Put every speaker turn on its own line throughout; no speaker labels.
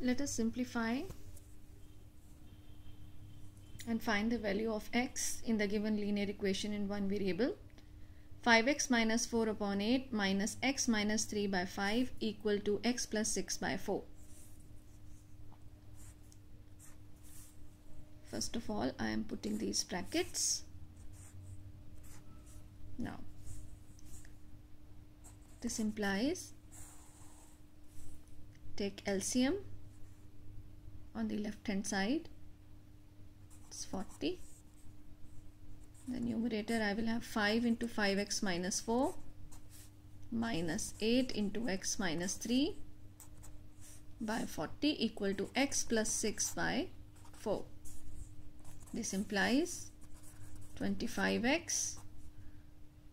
let us simplify and find the value of x in the given linear equation in one variable. 5x minus 4 upon 8 minus x minus 3 by 5 equal to x plus 6 by 4 first of all I am putting these brackets. Now this implies take LCM on the left hand side. It's 40 the numerator I will have 5 into 5x minus 4 minus 8 into x minus 3 by 40 equal to x plus 6 by 4 this implies 25x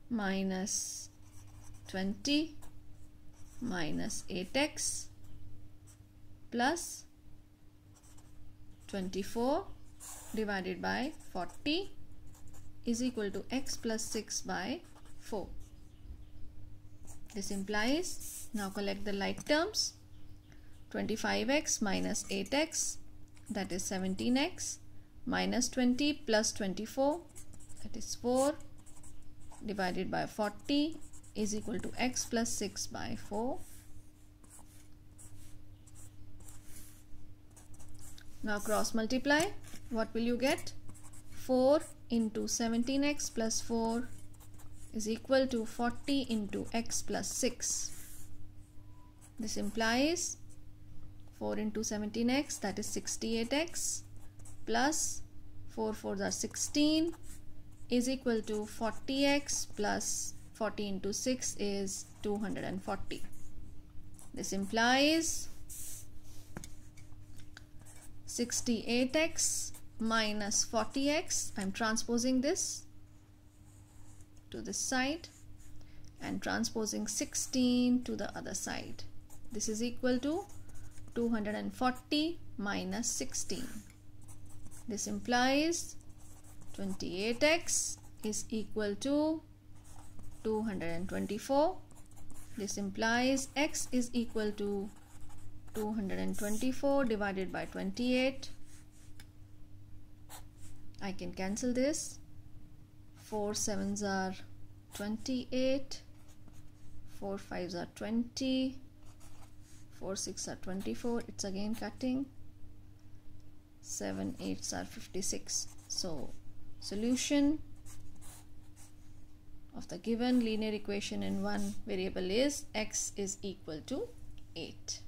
minus 20 minus 8x plus 24 divided by 40 is equal to x plus 6 by 4. This implies, now collect the like terms, 25x minus 8x that is 17x minus 20 plus 24 that is 4 divided by 40 is equal to x plus 6 by 4. Now cross multiply. What will you get? 4 into 17x plus 4 is equal to 40 into x plus 6. This implies 4 into 17x that is 68x plus 4 4s are 16 is equal to 40x plus 40 into 6 is 240. This implies 68x minus 40x. I'm transposing this to this side and transposing 16 to the other side. This is equal to 240 minus 16. This implies 28x is equal to 224 this implies x is equal to 224 divided by 28 I can cancel this. 4 7s are 28 4 5s are 20 4 6 are 24 it's again cutting. 7 8s are 56 so solution of the given linear equation in one variable is x is equal to 8.